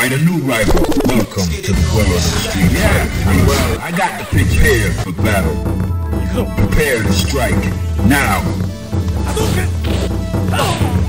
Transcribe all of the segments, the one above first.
find a new rival. Welcome to the world of street yeah, Well, I got to prepare for battle. Prepare to strike. Now. Oh.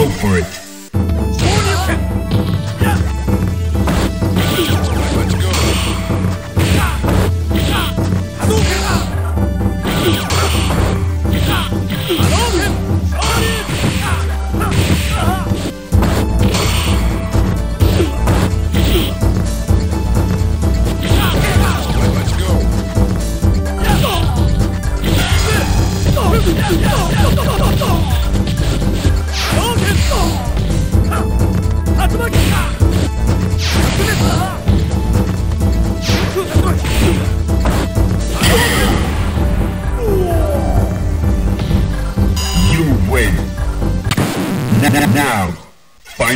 Go for it.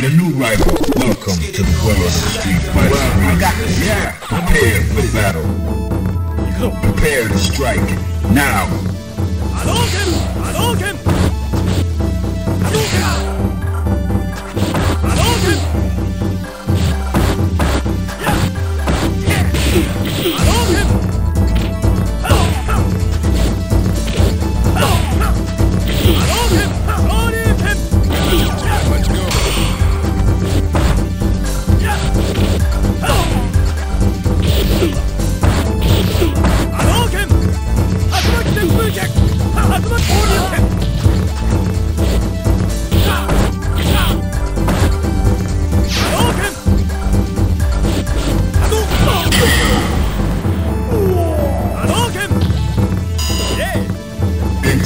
A new rival. Welcome to the world of the street fighter. Well, I got this. Yeah. Prepare for battle. Prepare to strike. Now. Now,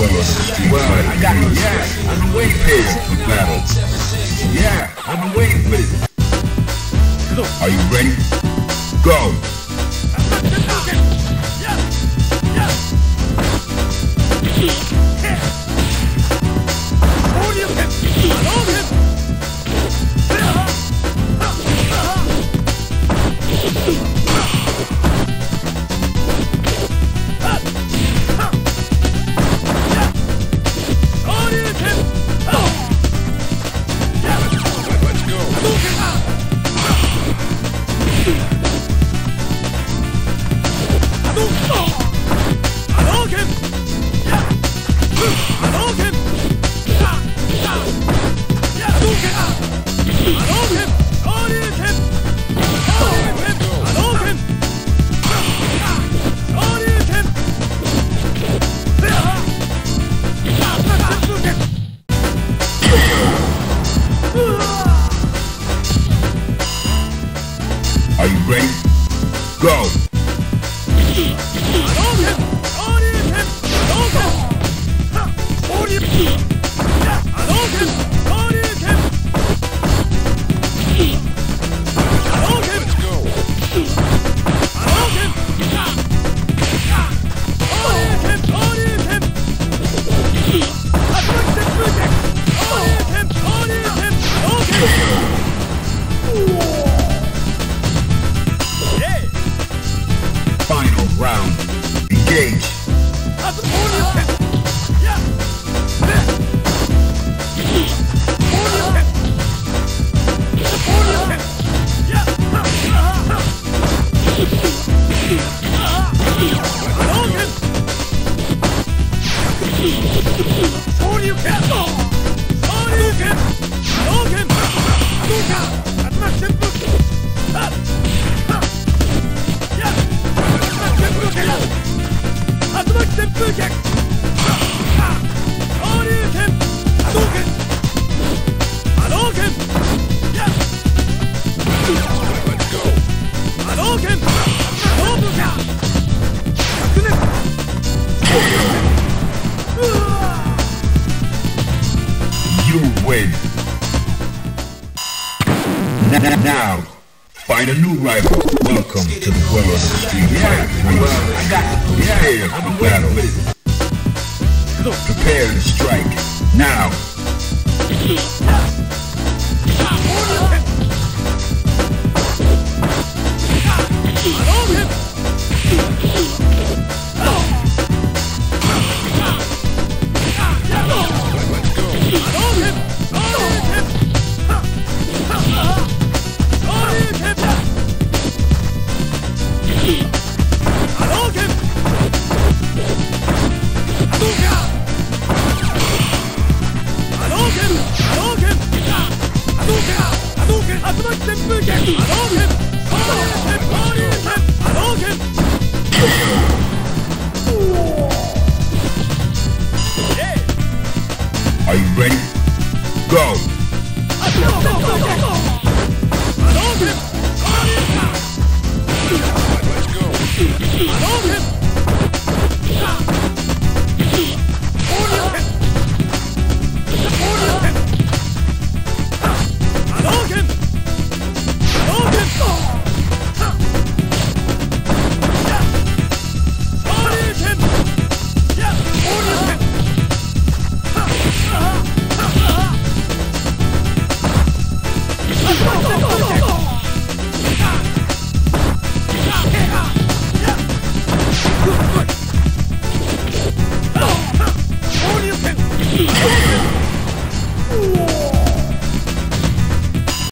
World Street Well. I got it. Yeah, been waiting for battle. Yeah, been waiting for this. Are you ready? Go! Adolphin! N- Now, find a new rival. Welcome to the world of Street well, I got it. Prepare Yeah, I've for been waiting battle. Are you ready? Go! Let's go!